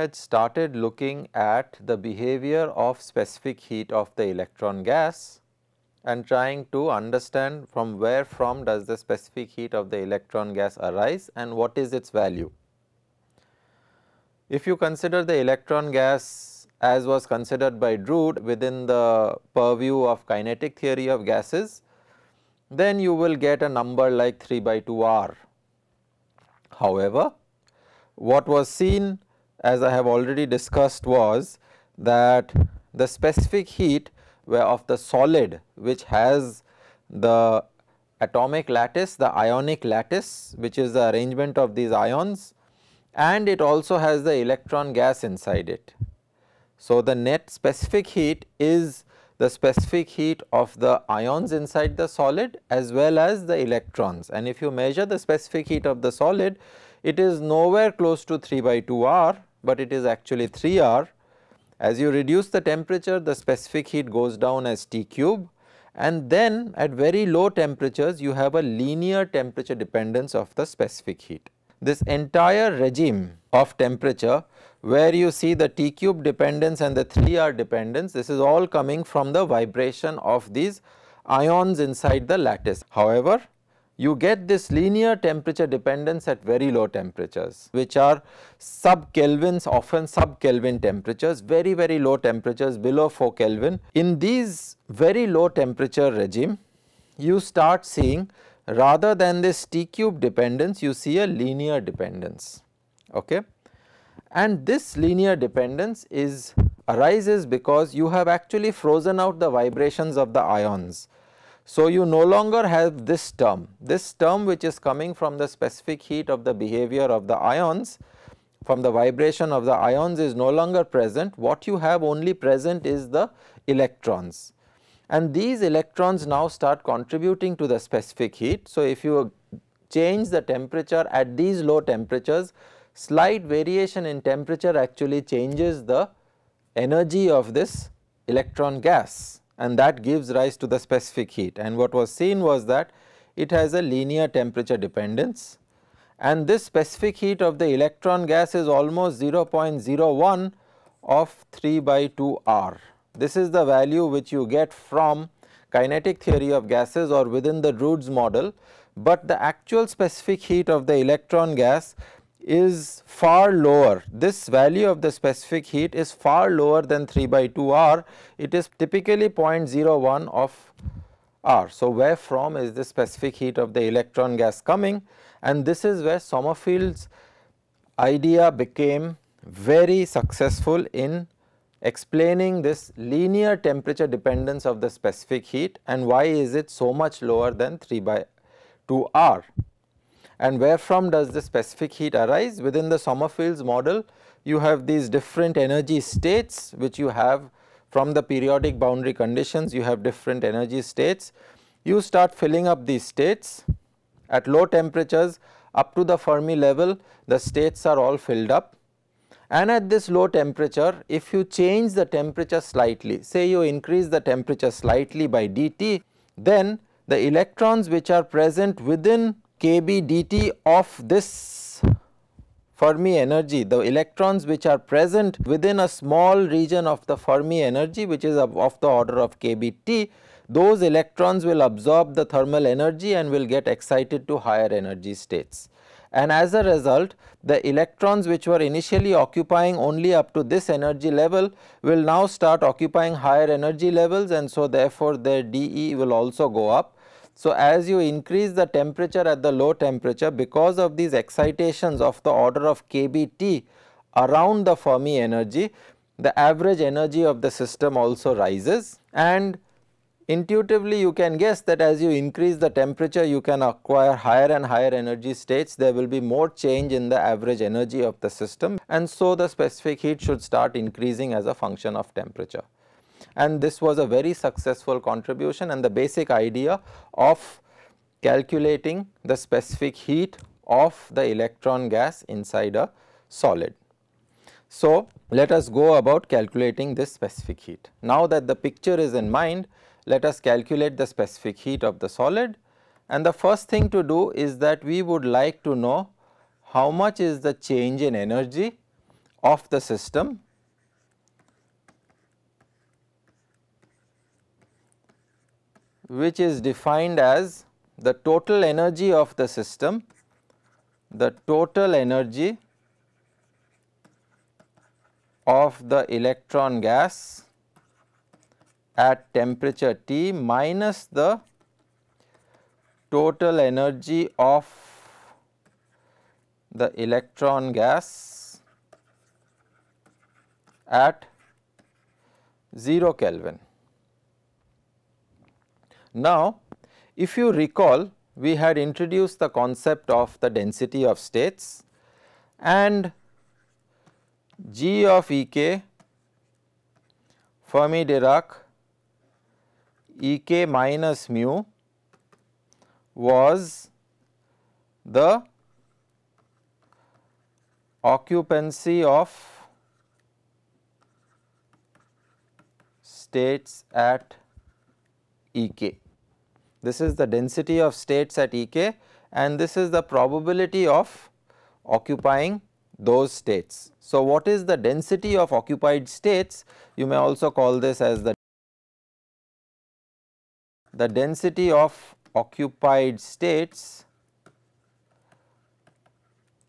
had started looking at the behavior of specific heat of the electron gas and trying to understand from where from does the specific heat of the electron gas arise and what is its value. If you consider the electron gas as was considered by Drude within the purview of kinetic theory of gases, then you will get a number like 3 by 2 r. However, what was seen as I have already discussed was that the specific heat of the solid which has the atomic lattice, the ionic lattice which is the arrangement of these ions and it also has the electron gas inside it. So, the net specific heat is the specific heat of the ions inside the solid as well as the electrons and if you measure the specific heat of the solid it is nowhere close to 3 by 2 r, but it is actually 3 r. As you reduce the temperature the specific heat goes down as T cube and then at very low temperatures you have a linear temperature dependence of the specific heat. This entire regime of temperature where you see the T cube dependence and the 3 R dependence this is all coming from the vibration of these ions inside the lattice. However, you get this linear temperature dependence at very low temperatures which are sub kelvins often sub kelvin temperatures very very low temperatures below 4 kelvin. In these very low temperature regime you start seeing rather than this T cube dependence you see a linear dependence okay. And this linear dependence is arises because you have actually frozen out the vibrations of the ions so, you no longer have this term, this term which is coming from the specific heat of the behavior of the ions from the vibration of the ions is no longer present, what you have only present is the electrons. And these electrons now start contributing to the specific heat. So, if you change the temperature at these low temperatures, slight variation in temperature actually changes the energy of this electron gas and that gives rise to the specific heat and what was seen was that it has a linear temperature dependence and this specific heat of the electron gas is almost 0.01 of 3 by 2 R. This is the value which you get from kinetic theory of gases or within the Drude's model, but the actual specific heat of the electron gas is far lower. This value of the specific heat is far lower than 3 by 2 R. It is typically 0.01 of R. So, where from is the specific heat of the electron gas coming and this is where Sommerfeld's idea became very successful in explaining this linear temperature dependence of the specific heat and why is it so much lower than 3 by 2 R. And where from does the specific heat arise? Within the Sommerfeld's model, you have these different energy states which you have from the periodic boundary conditions, you have different energy states. You start filling up these states at low temperatures up to the Fermi level, the states are all filled up. And at this low temperature, if you change the temperature slightly, say you increase the temperature slightly by dT, then the electrons which are present within kB dt of this Fermi energy, the electrons which are present within a small region of the Fermi energy which is of, of the order of kBt, those electrons will absorb the thermal energy and will get excited to higher energy states. And as a result, the electrons which were initially occupying only up to this energy level will now start occupying higher energy levels and so therefore their dE will also go up so, as you increase the temperature at the low temperature because of these excitations of the order of kBt around the Fermi energy, the average energy of the system also rises. And intuitively you can guess that as you increase the temperature you can acquire higher and higher energy states. There will be more change in the average energy of the system. And so the specific heat should start increasing as a function of temperature and this was a very successful contribution and the basic idea of calculating the specific heat of the electron gas inside a solid. So, let us go about calculating this specific heat. Now that the picture is in mind, let us calculate the specific heat of the solid and the first thing to do is that we would like to know how much is the change in energy of the system which is defined as the total energy of the system, the total energy of the electron gas at temperature T minus the total energy of the electron gas at 0 Kelvin. Now, if you recall we had introduced the concept of the density of states and G of E k Fermi Dirac E k minus mu was the occupancy of states at E k. This is the density of states at E k and this is the probability of occupying those states. So, what is the density of occupied states? You may also call this as the, the density of occupied states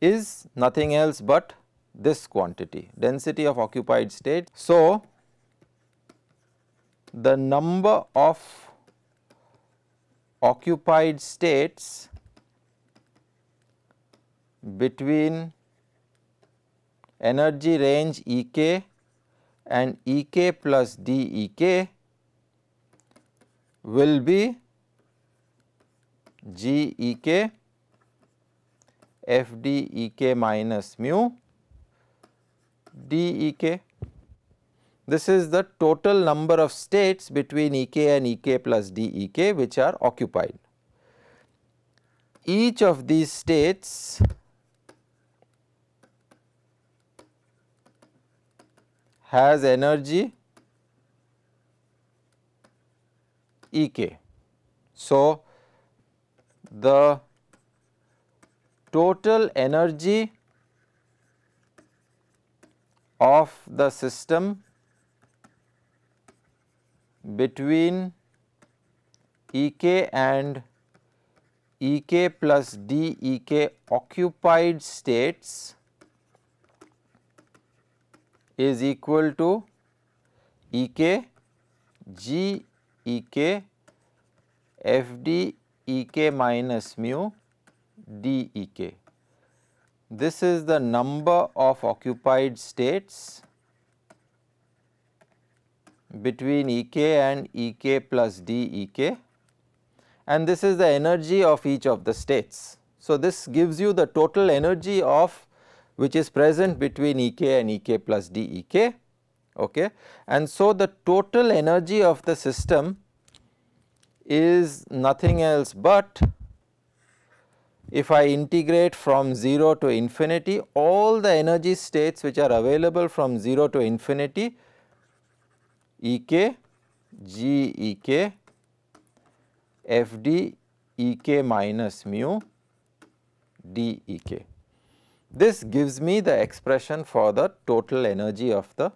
is nothing else but this quantity density of occupied state. So, the number of occupied states between energy range E k and E k plus d E k will be G E k f d E k minus mu d E k. This is the total number of states between E k and E k plus d E k which are occupied. Each of these states has energy E k. So, the total energy of the system between E k and E k plus d E k occupied states is equal to E k G E k f d E k minus mu d E k. This is the number of occupied states between E k and E k plus d E k and this is the energy of each of the states. So, this gives you the total energy of which is present between E k and E k plus d E k okay. and so the total energy of the system is nothing else but if I integrate from 0 to infinity all the energy states which are available from 0 to infinity E k G E k f d E k minus mu d E k. This gives me the expression for the total energy of the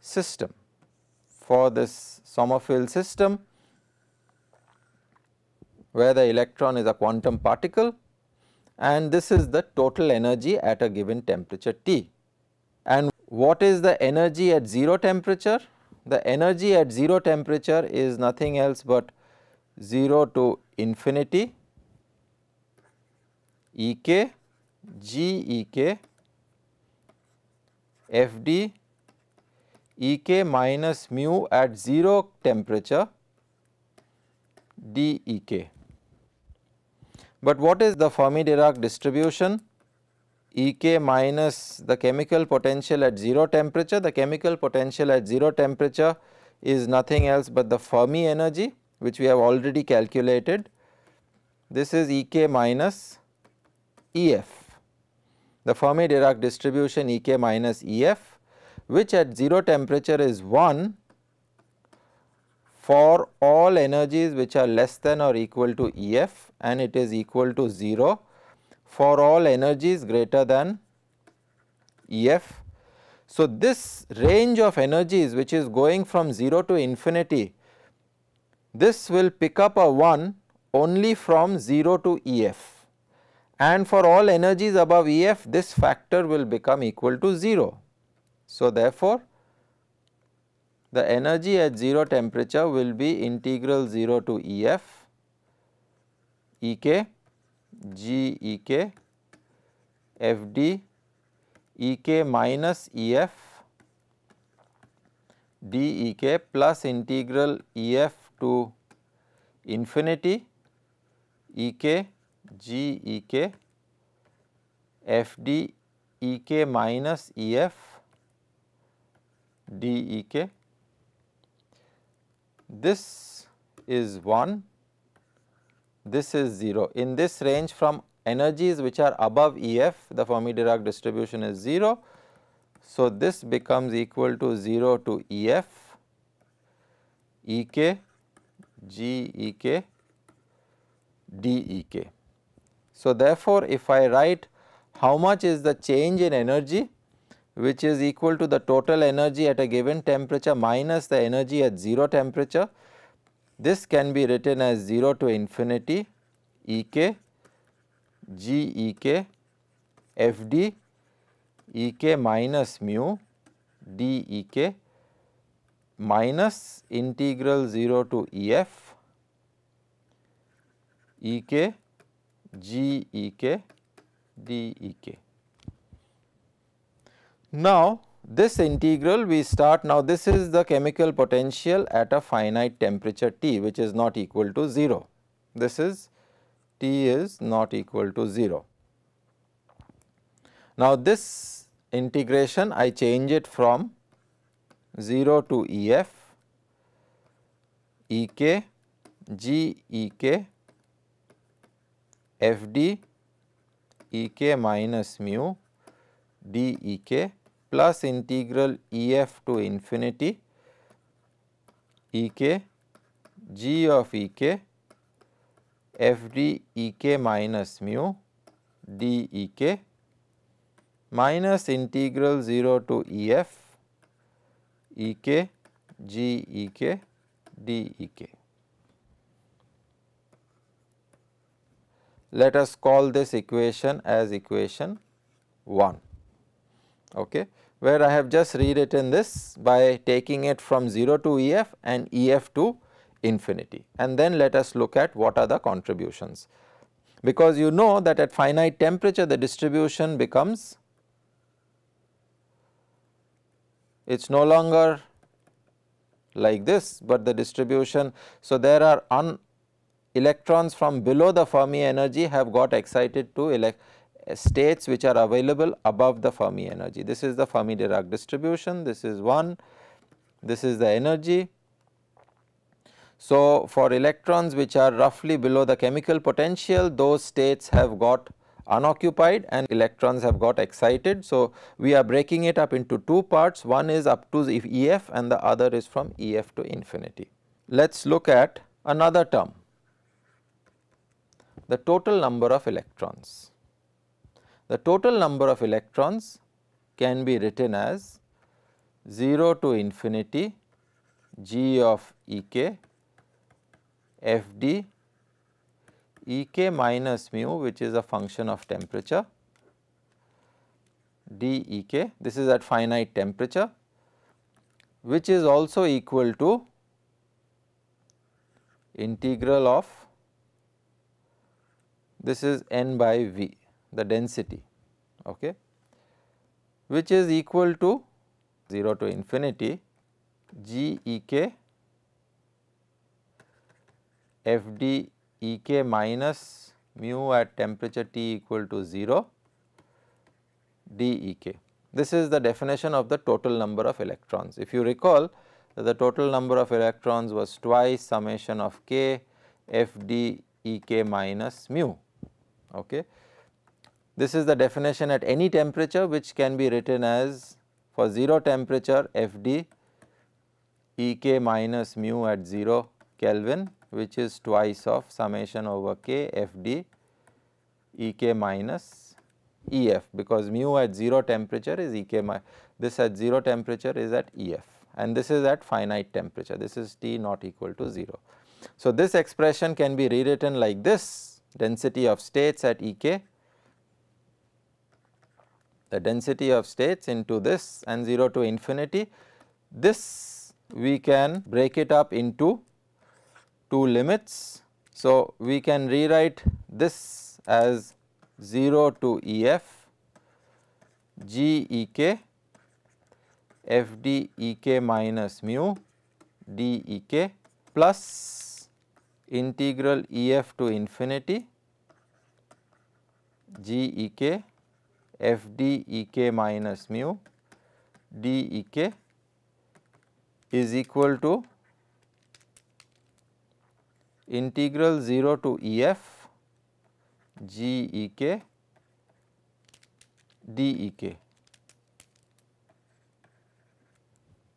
system. For this Sommerfeld system, where the electron is a quantum particle and this is the total energy at a given temperature T. And what is the energy at 0 temperature? The energy at 0 temperature is nothing else but 0 to infinity E k G E k F d E k minus mu at 0 temperature d E k. But what is the Fermi Dirac distribution? E k minus the chemical potential at 0 temperature, the chemical potential at 0 temperature is nothing else but the Fermi energy which we have already calculated. This is E k minus E f. The Fermi Dirac distribution E k minus E f which at 0 temperature is 1 for all energies which are less than or equal to E f and it is equal to 0 for all energies greater than E f So, this range of energies which is going from 0 to infinity, this will pick up a 1 only from 0 to EF and for all energies above EF this factor will become equal to 0. So, therefore, the energy at 0 temperature will be integral 0 to EF E k G E k F d E k minus E f d E k plus integral E f to infinity E k G E k F d E k minus E f d E k. This is 1, this is 0. In this range from energies which are above E f, the Fermi Dirac distribution is 0. So, this becomes equal to 0 to E f, E k, G E k, d E k. So, therefore, if I write how much is the change in energy which is equal to the total energy at a given temperature minus the energy at 0 temperature, this can be written as 0 to infinity E k G E k F d E k minus mu d E k minus integral 0 to E f E k G E k d E k. Now, this integral we start now this is the chemical potential at a finite temperature T which is not equal to 0. This is T is not equal to 0. Now, this integration I change it from 0 to E f E k G E k f d E k minus mu d E k plus integral E f to infinity E k g of E k f d E k minus mu d E k minus integral 0 to E f E k g E k d E k. Let us call this equation as equation 1, okay, where I have just rewritten this by taking it from 0 to E f and E f to infinity and then let us look at what are the contributions. Because you know that at finite temperature the distribution becomes it is no longer like this, but the distribution. So, there are electrons from below the Fermi energy have got excited to states which are available above the Fermi energy. This is the Fermi Dirac distribution, this is 1, this is the energy so, for electrons which are roughly below the chemical potential those states have got unoccupied and electrons have got excited. So, we are breaking it up into two parts one is up to EF and the other is from EF to infinity. Let us look at another term the total number of electrons. The total number of electrons can be written as 0 to infinity g of E k f d E k minus mu which is a function of temperature d E k. This is at finite temperature which is also equal to integral of this is n by v the density okay which is equal to 0 to infinity g E k f d E k minus mu at temperature T equal to 0 d E k. This is the definition of the total number of electrons. If you recall the total number of electrons was twice summation of k f d E k minus mu. Okay. This is the definition at any temperature which can be written as for 0 temperature f d E k minus mu at 0 Kelvin which is twice of summation over k f d E k minus EF because mu at 0 temperature is Ek this at 0 temperature is at EF and this is at finite temperature this is T not equal to 0. So, this expression can be rewritten like this density of states at Ek the density of states into this and 0 to infinity this we can break it up into two limits. So, we can rewrite this as 0 to EF G E K f d E k minus mu d E k plus integral E f to infinity G E k f d E k minus mu d E k is equal to integral 0 to E f g E k d E k.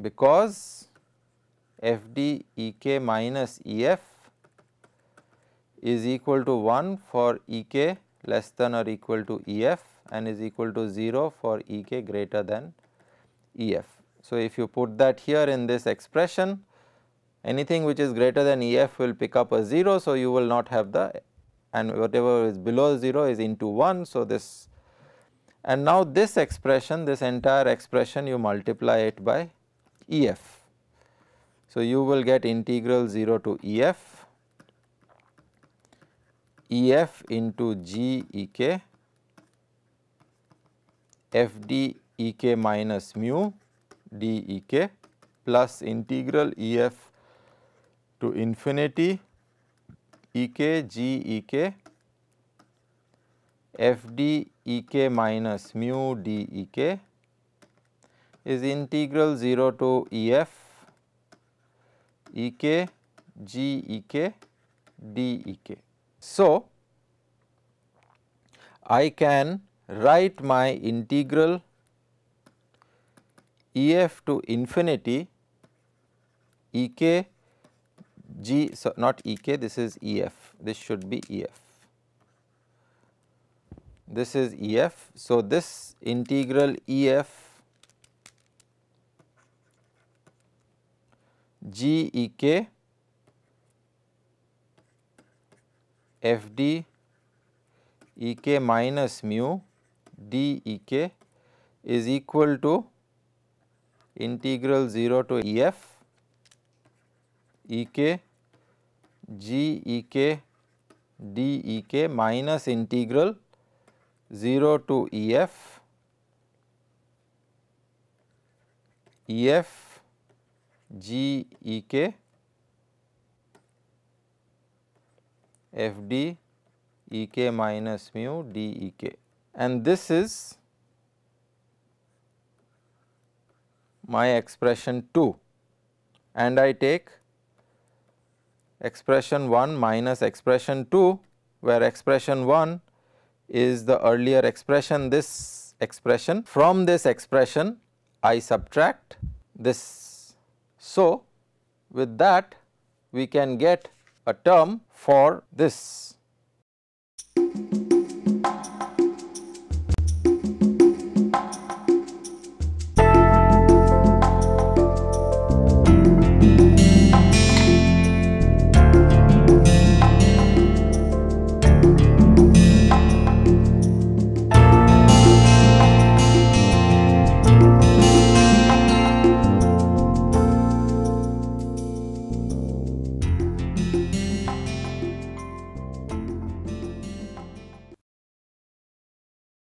Because f d E k minus E f is equal to 1 for E k less than or equal to E f and is equal to 0 for E k greater than E f. So, if you put that here in this expression anything which is greater than E f will pick up a 0. So, you will not have the and whatever is below 0 is into 1. So, this and now this expression this entire expression you multiply it by E f. So, you will get integral 0 to E f E f into G E k f d E k minus mu d E k plus integral E f to infinity E k g E k f d E k minus mu d E k is integral 0 to E f E k g E k d E k. So, I can write my integral E f to infinity E k G so not E k this is E f this should be E f. This is E f. So, this integral E f G E k f d E k minus mu d E k is equal to integral 0 to E f E k g E k d E k minus integral 0 to E f E f g E k f d E k minus mu d E k and this is my expression 2 and I take expression 1 minus expression 2 where expression 1 is the earlier expression this expression. From this expression I subtract this. So, with that we can get a term for this